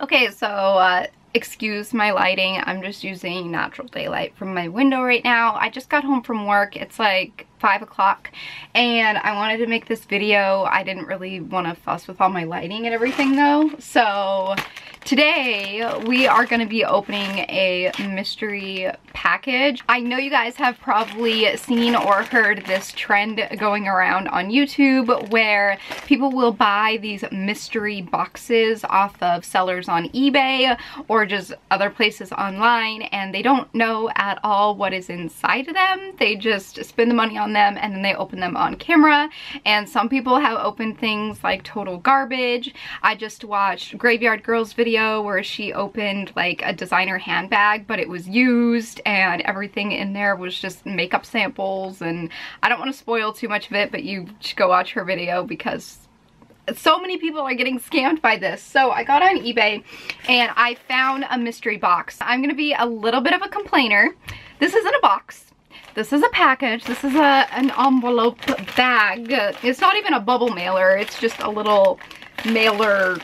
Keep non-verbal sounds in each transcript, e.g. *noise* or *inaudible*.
Okay, so uh, excuse my lighting. I'm just using natural daylight from my window right now. I just got home from work. It's like 5 o'clock and I wanted to make this video. I didn't really want to fuss with all my lighting and everything though. So Today, we are going to be opening a mystery package. I know you guys have probably seen or heard this trend going around on YouTube where people will buy these mystery boxes off of sellers on eBay or just other places online and they don't know at all what is inside of them. They just spend the money on them and then they open them on camera and some people have opened things like total garbage. I just watched Graveyard Girl's video video where she opened like a designer handbag, but it was used and everything in there was just makeup samples. And I don't want to spoil too much of it, but you should go watch her video because so many people are getting scammed by this. So I got on eBay and I found a mystery box. I'm to be a little bit of a complainer. This isn't a box. This is a package. This is a an envelope bag. It's not even a bubble mailer. It's just a little mailer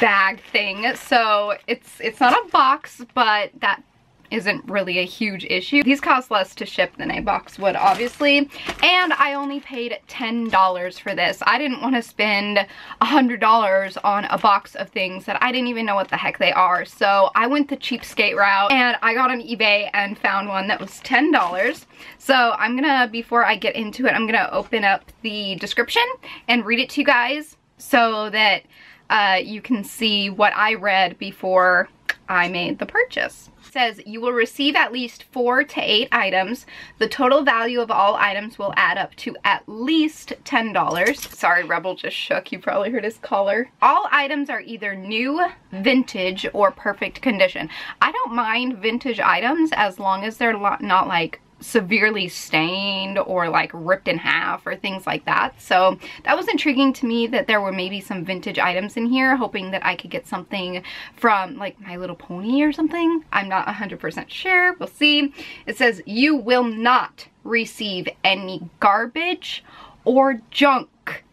bag thing. So it's it's not a box, but that isn't really a huge issue. These cost less to ship than a box would, obviously. And I only paid $10 for this. I didn't want to spend $100 on a box of things that I didn't even know what the heck they are. So I went the cheapskate route and I got on eBay and found one that was $10. So I'm gonna, before I get into it, I'm gonna open up the description and read it to you guys so that uh, you can see what I read before I made the purchase. Says you will receive at least four to eight items. The total value of all items will add up to at least $10. Sorry, Rebel just shook. You probably heard his collar. All items are either new, vintage, or perfect condition. I don't mind vintage items as long as they're not like severely stained or like ripped in half or things like that. So that was intriguing to me that there were maybe some vintage items in here, hoping that I could get something from like My Little Pony or something. I'm not 100% sure. We'll see. It says you will not receive any garbage or junk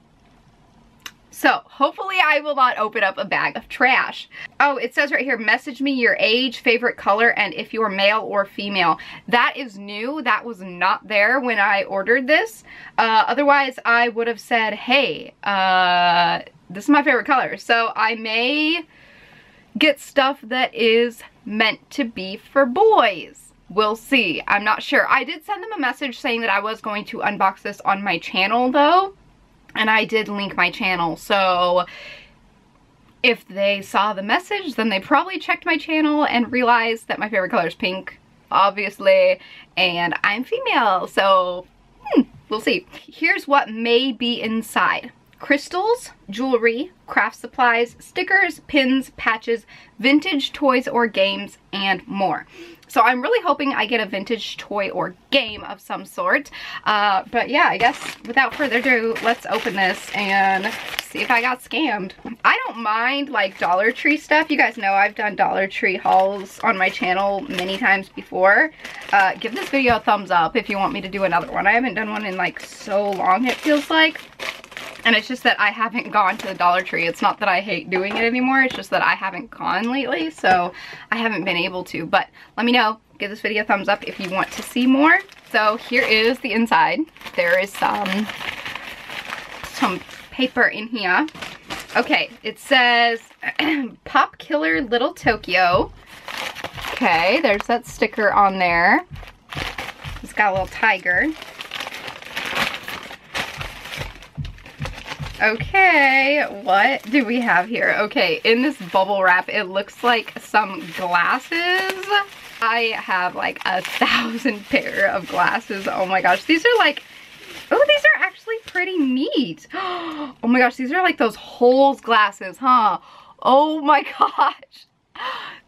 so hopefully I will not open up a bag of trash. Oh, it says right here, message me your age, favorite color, and if you're male or female. That is new. That was not there when I ordered this. Uh, otherwise, I would have said, hey, uh, this is my favorite color. So I may get stuff that is meant to be for boys. We'll see. I'm not sure. I did send them a message saying that I was going to unbox this on my channel though and I did link my channel so if they saw the message then they probably checked my channel and realized that my favorite color is pink obviously and I'm female so hmm, we'll see. Here's what may be inside. Crystals, jewelry, craft supplies, stickers, pins, patches, vintage toys or games, and more. So I'm really hoping I get a vintage toy or game of some sort. Uh, but yeah, I guess without further ado, let's open this and see if I got scammed. I don't mind like Dollar Tree stuff. You guys know I've done Dollar Tree hauls on my channel many times before. Uh, give this video a thumbs up if you want me to do another one. I haven't done one in like so long it feels like. And it's just that I haven't gone to the Dollar Tree. It's not that I hate doing it anymore. It's just that I haven't gone lately. So I haven't been able to. But let me know. Give this video a thumbs up if you want to see more. So here is the inside. There is some, some paper in here. Okay, it says *clears throat* Pop Killer Little Tokyo. Okay, there's that sticker on there. It's got a little tiger. Okay, what do we have here? Okay, in this bubble wrap, it looks like some glasses. I have like a *laughs* thousand pair of glasses. Oh my gosh, these are like, oh, these are actually pretty neat. *gasps* Oh my gosh, these are like those holes glasses, huh? Oh my *laughs* gosh.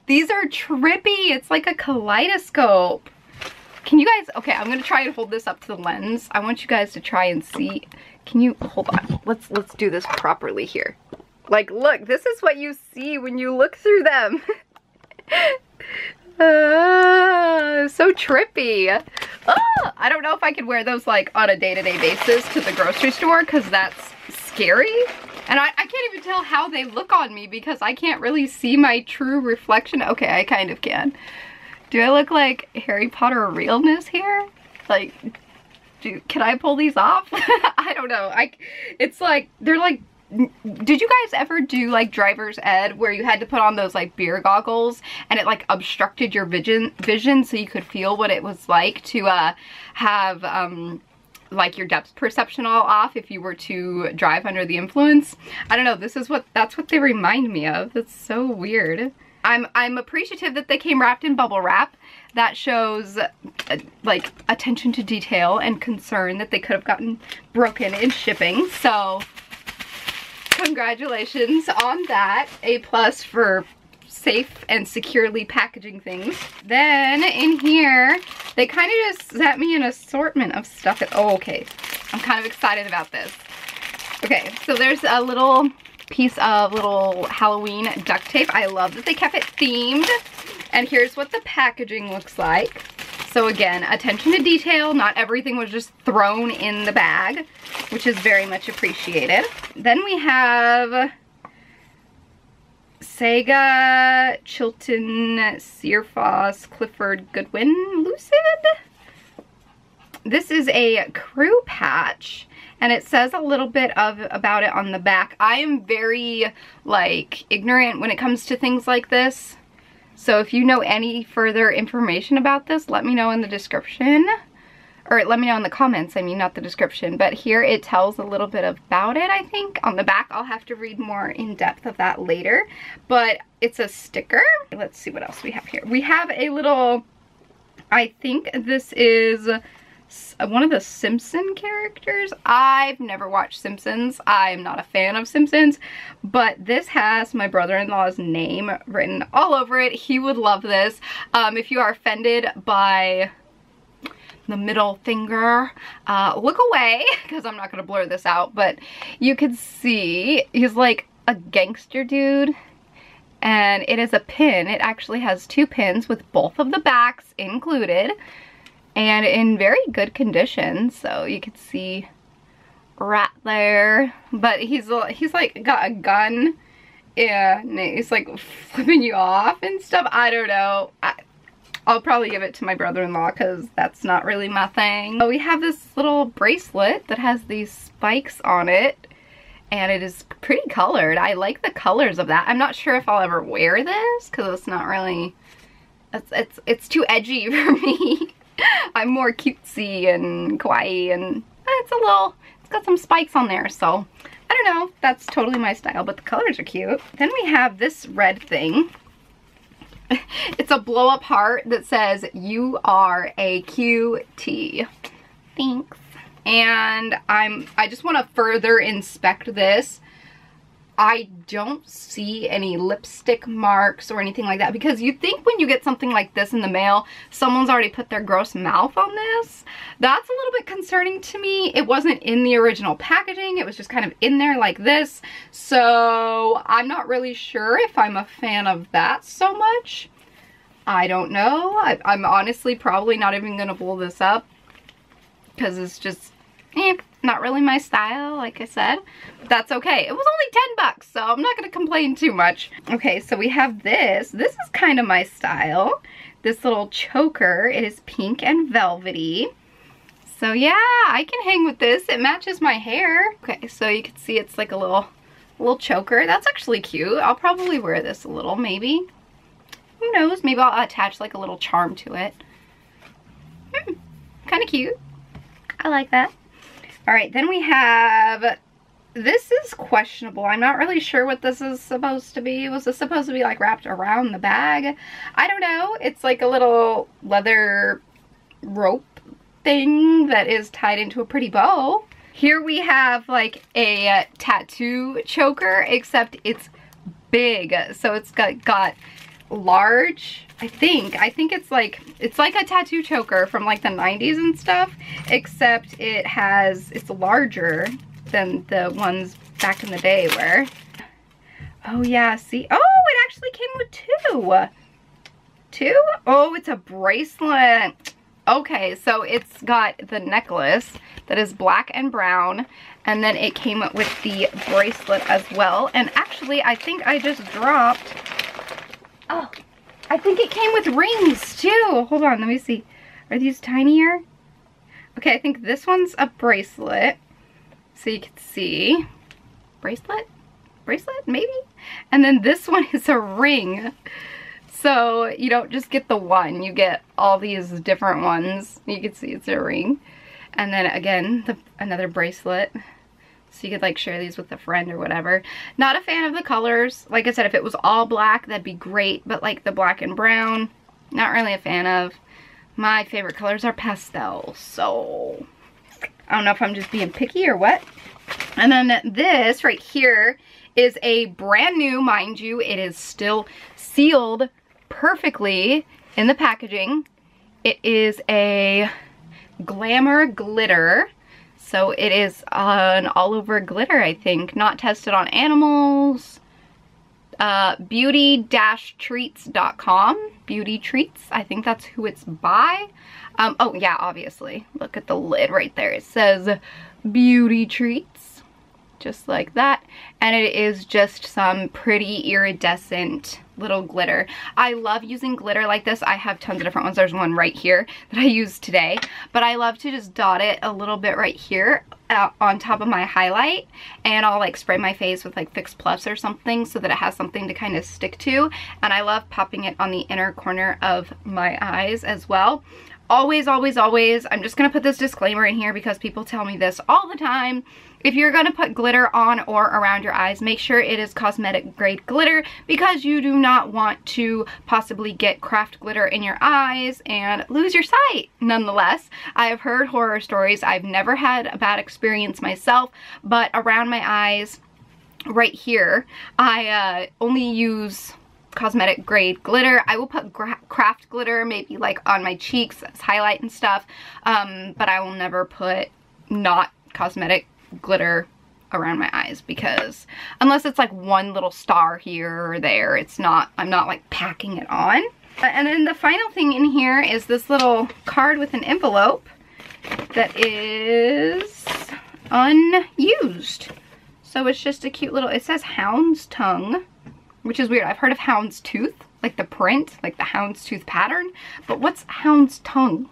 These are trippy. It's like a kaleidoscope. Can you guys, okay, I'm gonna try and hold this up to the lens. I want you guys to try and see can you, hold on. Let's, let's do this properly here. Like, look, this is what you see when you look through them. uh, *laughs* so trippy. Uh, I don't know if I could wear those like on a day-to-day -day basis to the grocery store because that's scary. And I, I can't even tell how they look on me because I can't really see my true reflection. Okay, I kind of can. Do I look like Harry Potter realness here? Like, do, can I pull these off? *laughs* I don't know. I, it's like, they're like did you guys ever do like driver's ed where you had to put on those like beer goggles and it like obstructed your vision vision so you could feel what it was like to uh have um like your depth perception all off if you were to drive under the influence? I don't know. This is what that's what they remind me of. That's so weird. I'm i'm appreciative that they came wrapped in bubble wrap that shows uh, like attention to detail and concern that they could have gotten broken in shipping so congratulations on that. A plus for safe and securely packaging things. Then in here, they kind of just sent me an assortment of stuff. That, oh, okay. I'm kind of excited about this. Okay, so there's a little piece of little Halloween duct tape. I love that they kept it themed. And here's what the packaging looks like. So again, attention to detail. Not everything was just thrown in the bag, which is very much appreciated. Then we have Sega, Chilton, Searfoss, Clifford, Goodwin, Lucid. This is a crew patch and it says a little bit of about it on the back. I am very like ignorant when it comes to things like this. So if you know any further information about this, let me know in the description. Or let me know in the comments, I mean not the description. But here it tells a little bit about it, I think. On the back, I'll have to read more in depth of that later. But it's a sticker. Let's see what else we have here. We have a little, I think this is one of the Simpson characters. I've never watched Simpsons. I'm not a fan of Simpsons, but this has my brother-in-law's name written all over it. He would love this. Um, if you are offended by the middle finger, uh, look away *laughs* because I'm not going to blur this out, but you can see he's like a gangster dude and it is a pin. It actually has two pins with both of the backs included and in very good condition. So you can see rat there, but he's he's like got a gun and he's like *laughs* flipping you off and stuff. I don't know. I, I'll probably give it to my brother-in-law because that's not really my thing. So we have this little bracelet that has these spikes on it and it is pretty colored. I like the colors of that. I'm not sure if I'll ever wear this because it's not really, it's, it's, it's too edgy *laughs* for me. *laughs* I'm more cutesy and kawaii and eh, it's a little, it's got some spikes on there. So I don't know, that's totally my style, but the colors are cute. Then we have this red thing. *laughs* it's a blow up heart that says, you are a QT. Thanks. And I'm, I just want to further inspect this I don't see any lipstick marks or anything like that because you think when you get something like this in the mail, someone's already put their gross mouth on this. That's a little bit concerning to me. It wasn't in the original packaging. It was just kind of in there like this. So I'm not really sure if I'm a fan of that so much. I don't know. I, am honestly probably not even going to blow this up because it's just, eh, not really my style, like I said. But that's okay. It was only 10 bucks, so I'm not gonna complain too much. Okay, so we have this. This is kind of my style. This little choker. It is pink and velvety. So yeah, I can hang with this. It matches my hair. Okay, so you can see it's like a little, little choker. That's actually cute. I'll probably wear this a little, maybe. Who knows? Maybe I'll attach like a little charm to it. Hmm, kind of cute. I like that. All right, then we have, this is questionable. I'm not really sure what this is supposed to be. Was this supposed to be like wrapped around the bag? I don't know. It's like a little leather rope thing that is tied into a pretty bow. Here we have like a tattoo choker, except it's big. So it's got, got large I think I think it's like it's like a tattoo choker from like the 90s and stuff except it has it's larger than the ones back in the day where oh yeah see oh it actually came with two two oh it's a bracelet Okay, so it's got the necklace that is black and brown. And then it came with the bracelet as well. And actually, I think I just dropped... Oh, I think it came with rings too. Hold on, let me see. Are these tinier? Okay, I think this one's a bracelet. So you can see. Bracelet? Bracelet, maybe? And then this *laughs* one is a ring. So you don't just get the one, you get all these different ones. You can see it's a ring. And then again, the, another bracelet. So you could like share these with a friend or whatever. Not a fan of the colors. Like I said, if it was all black, that'd be great. But like the black and brown, not really a fan of. My favorite colors are pastels. So I don't know if I'm just being picky or what. And then this right here is a brand new, mind you, it is still sealed perfectly in the packaging. It is a Glamour Glitter. So it is an all over glitter, I think. Not tested on animals. Uh, beauty-treats.com. Beauty Treats. I think that's who it's by. Um, oh yeah, obviously. Look at the lid right there. It says Beauty Treats. Just like that. And it is just some pretty iridescent little glitter. I love using glitter like this. I have tons of different ones. There's one right here that I used today. But I love to just dot it a little bit right here uh, on top of my highlight. And I'll like spray my face with like Fix Plus or something so that it has something to kind of stick to. And I love popping it on the inner corner of my eyes as well always, always, always, I'm just to put this disclaimer in here because people tell me this all the time. If you're going to put glitter on or around your eyes, make sure it is cosmetic grade glitter because you do not want to possibly get craft glitter in your eyes and lose your sight. Nonetheless, I have heard horror stories. I've never had a bad experience myself, but around my eyes right here, I uh, only use cosmetic grade glitter. I will put craft glitter maybe like on my cheeks as highlight and stuff, um, but I will never put not cosmetic glitter around my eyes because unless it's like one little star here or there, it's not, I'm not like packing it on. Uh, and then the final thing in here is this little card with an envelope that is unused. So it's just a cute little, it says hound's tongue, which is weird. I've heard of hound's tooth, like the print, like the hound's tooth pattern, but what's hound's tongue?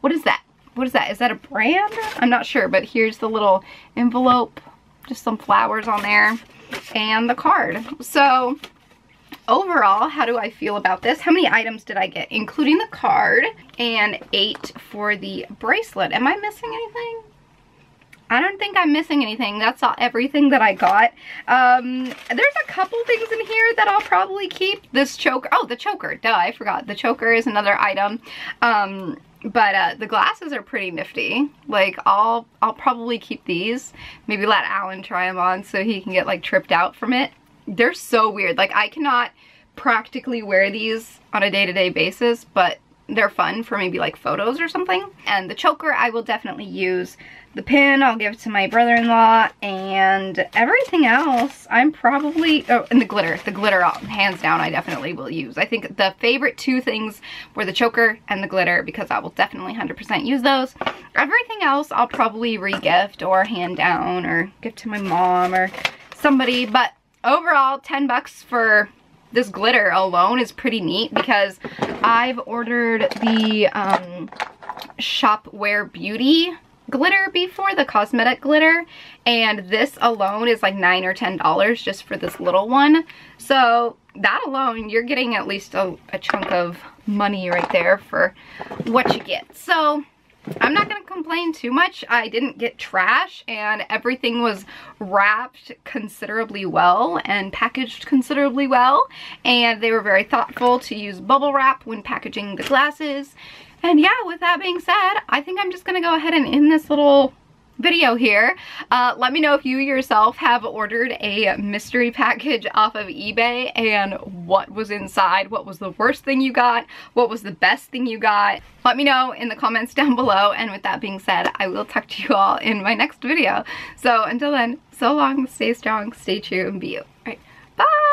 What is that? What is that? Is that a brand? I'm not sure, but here's the little envelope, just some flowers on there, and the card. So overall, how do I feel about this? How many items did I get, including the card, and eight for the bracelet? Am I missing anything? I don't think I'm missing anything. That's all, everything that I got. Um, there's a couple things in here that I'll probably keep. This choker. Oh, the choker. Duh, I forgot. The choker is another item. Um, but uh, the glasses are pretty nifty. Like I'll I'll probably keep these. Maybe let Alan try them on so he can get like tripped out from it. They're so weird. Like I cannot practically wear these on a day-to-day -day basis, but they're fun for maybe like photos or something. And the choker I will definitely use the pin I'll give to my brother-in-law and everything else I'm probably, oh, and the glitter, the glitter uh, hands down I definitely will use. I think the favorite two things were the choker and the glitter because I will definitely 100% use those. Everything else I'll probably re-gift or hand down or give to my mom or somebody, but overall 10 bucks for this glitter alone is pretty neat because I've ordered the um, Shopware Beauty glitter before, the cosmetic glitter, and this alone is like 9 or $10 just for this little one. So that alone, you're getting at least a, a chunk of money right there for what you get. So I'm not gonna complain too much. I didn't get trash and everything was wrapped considerably well and packaged considerably well. And they were very thoughtful to use bubble wrap when packaging the glasses. And yeah, with that being said, I think I'm just gonna go ahead and end this little video here. Uh, let me know if you yourself have ordered a mystery package off of eBay and what was inside. What was the worst thing you got? What was the best thing you got? Let me know in the comments *laughs* down below. And with that being said, I will talk to you all in my next video. So until then, so long, stay strong, stay true, and be you. All right, bye!